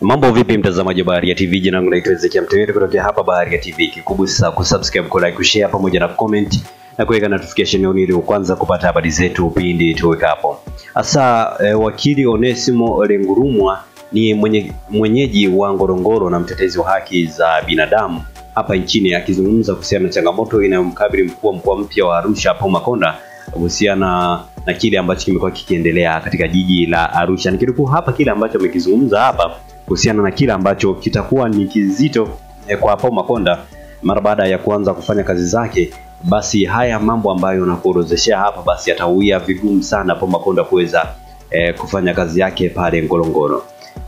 Mambo vipi mtazamaji wa Baharia TV, jina langu naitwa Ezekiel Mtewere kutokea hapa Baharia TV. Kikubwa sasa kusubscribe, ku like, kushare pamoja na comment na kuweka notification ili kwanza kupata habari zetu pindi tuweka hapo. Asa eh, wakili Onesimo Lengurumwa ni mwenye, mwenyeji wa Ngorongoro na mtetezi wa haki za binadamu hapa nchini akizungumza kuhusiana na changamoto inayomkabili mkuu wa mkoa mpya wa Arusha Paul Makonda kuhusiana na kile ambacho kimekuwa kikiendelea katika jiji la Arusha. Nikirukuu hapa kile ambacho amekizungumza hapa kuhusiana na kile ambacho kitakuwa ni kizito eh, kwa Paul Makonda mara baada ya kuanza kufanya kazi zake, basi haya mambo ambayo nakuorozeshea hapa, basi atauia vigumu sana Paul Makonda kuweza eh, kufanya kazi yake pale Ngorongoro.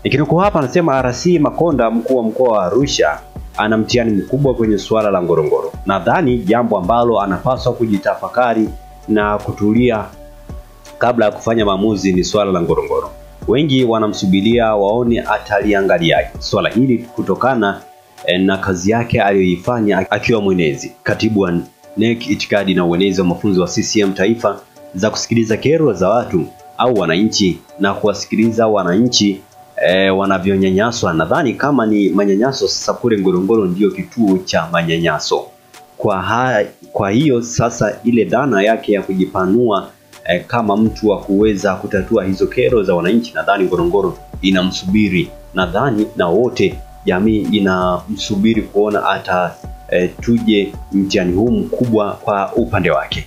Nikinukuu hapa anasema RC Makonda, mkuu wa mkoa wa Arusha, ana mtihani mkubwa kwenye suala la Ngorongoro. Nadhani jambo ambalo anapaswa kujitafakari na kutulia kabla ya kufanya maamuzi ni swala la Ngorongoro. Wengi wanamsubiria waone ataliangaliaje swala hili kutokana eh, na kazi yake aliyoifanya akiwa mwenezi katibu wa NEC itikadi na uenezi wa mafunzo wa CCM taifa za kusikiliza kero za watu au wananchi na kuwasikiliza wananchi e, wanavyonyanyaswa. Nadhani kama ni manyanyaso, sasa kule Ngorongoro ndiyo kituo cha manyanyaso. Kwa, ha, kwa hiyo sasa ile dhana yake ya kujipanua eh, kama mtu wa kuweza kutatua hizo kero za wananchi, nadhani Ngorongoro inamsubiri, nadhani na wote jamii inamsubiri kuona ata eh, tuje mtihani huu mkubwa kwa upande wake.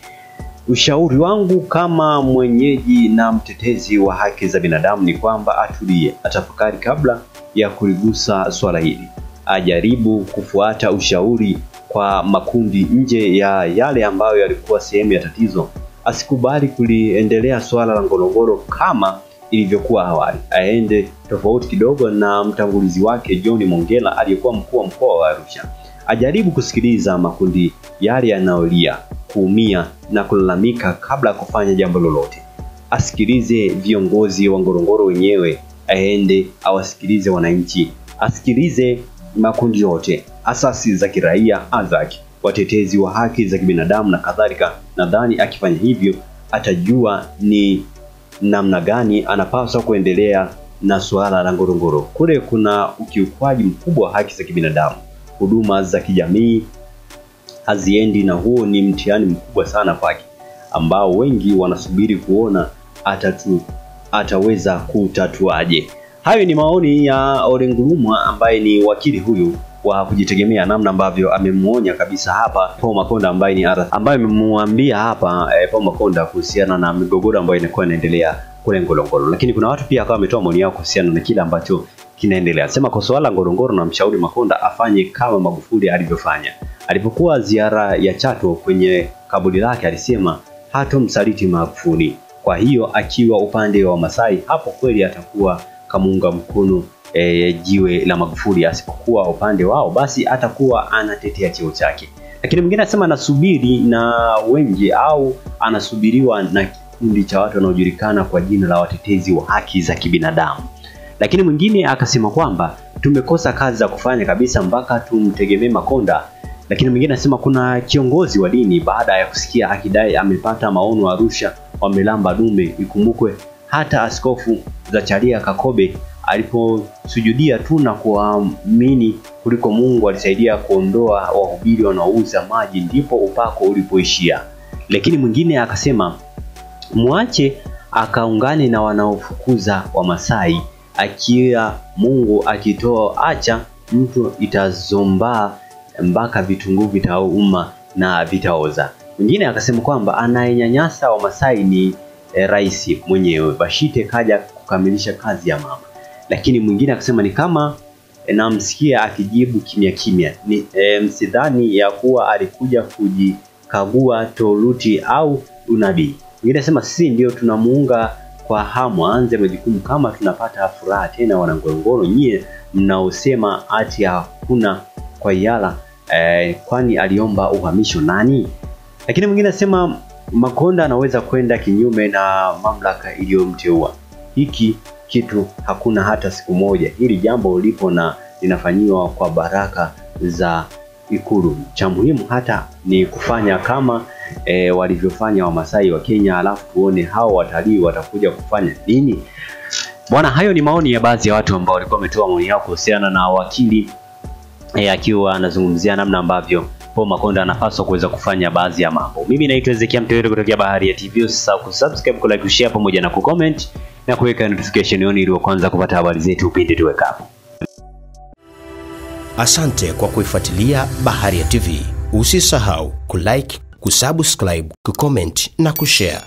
Ushauri wangu kama mwenyeji na mtetezi wa haki za binadamu ni kwamba atulie, atafakari kabla ya kuligusa swala hili, ajaribu kufuata ushauri kwa makundi nje ya yale ambayo yalikuwa sehemu ya tatizo. Asikubali kuliendelea swala la Ngorongoro kama ilivyokuwa awali, aende tofauti kidogo na mtangulizi wake John Mongela aliyekuwa mkuu wa mkoa wa Arusha. Ajaribu kusikiliza makundi yale yanayolia, kuumia na kulalamika kabla ya kufanya jambo lolote. Asikilize viongozi wa Ngorongoro wenyewe, aende awasikilize wananchi, asikilize makundi yote, asasi za kiraia, AZAK, watetezi wa haki za kibinadamu na kadhalika. Nadhani akifanya hivyo atajua ni namna gani anapaswa kuendelea na suala la Ngorongoro. Kule kuna ukiukwaji mkubwa wa haki za kibinadamu, huduma za kijamii haziendi, na huo ni mtihani mkubwa sana kwake, ambao wengi wanasubiri kuona atatu, ataweza kutatuaje. Hayo ni maoni ya Olengurumwa ambaye ni wakili huyu wa kujitegemea, namna ambavyo amemuonya kabisa hapa Paul Makonda ambaye ni Arthur, ambaye amemwambia hapa eh, Paul Makonda kuhusiana na migogoro ambayo inakuwa inaendelea kule Ngorongoro. Lakini kuna watu pia akawa wametoa maoni yao kuhusiana na kile ambacho kinaendelea. Sema kwa swala Ngorongoro na mshauri Makonda afanye kama Magufuli alivyofanya alipokuwa ziara ya Chato. Kwenye kaburi lake alisema hatomsaliti Magufuli. Kwa hiyo akiwa upande wa Masai, hapo kweli atakuwa kamuunga mkono e, jiwe la Magufuli. Asipokuwa upande wao, basi atakuwa anatetea cheo chake. Lakini mwingine anasema anasubiri na wengi au anasubiriwa na kikundi cha watu wanaojulikana kwa jina la watetezi wa haki za kibinadamu. Lakini mwingine akasema kwamba tumekosa kazi za kufanya kabisa mpaka tumtegemee Makonda. Lakini mwingine anasema kuna kiongozi wa dini baada ya kusikia akidai amepata maono Arusha wamelamba dume. Ikumbukwe hata Askofu Zacharia Kakobe aliposujudia tu na kuamini kuliko Mungu alisaidia kuondoa wahubiri wanaouza maji, ndipo upako ulipoishia. Lakini mwingine akasema mwache akaungane na wanaofukuza Wamasai, akia Mungu akitoa acha mtu itazombaa mpaka vitunguu vitauma na vitaoza. Mwingine akasema kwamba anayenyanyasa Wamasai ni e, rais mwenyewe Bashite kaja kukamilisha kazi ya mama. Lakini mwingine akasema ni kama e, namsikia akijibu kimya kimya, ni e, msidhani ya kuwa alikuja kujikagua toruti au unabii. Mwingine anasema sisi ndio tunamuunga kwa hamu aanze majukumu kama tunapata furaha tena. Wanangorongoro nyie mnaosema ati hakuna kwa yala eh, kwani aliomba uhamisho nani? Lakini mwingine anasema Makonda anaweza kwenda kinyume na mamlaka iliyomteua. Hiki kitu hakuna hata siku moja. Hili jambo lipo na linafanyiwa kwa baraka za Ikulu. Cha muhimu hata ni kufanya kama e, walivyofanya Wamasai wa Kenya, alafu tuone hao watalii watakuja kufanya nini. Bwana, hayo ni maoni ya baadhi ya watu ambao walikuwa wametoa maoni yao kuhusiana na wakili e, akiwa anazungumzia namna ambavyo Paul Makonda anapaswa kuweza kufanya baadhi ya mambo. Mimi naitwa Ezekia Mtewere kutokea Bahari ya TV. Usisahau kusubscribe, kulike, kushare pamoja na kucomment na kuweka notification on ili kwanza kupata habari zetu pindi tuwekapo. Asante kwa kuifuatilia Bahari ya TV. Usisahau kulike, kusubscribe, kucomment na kushare.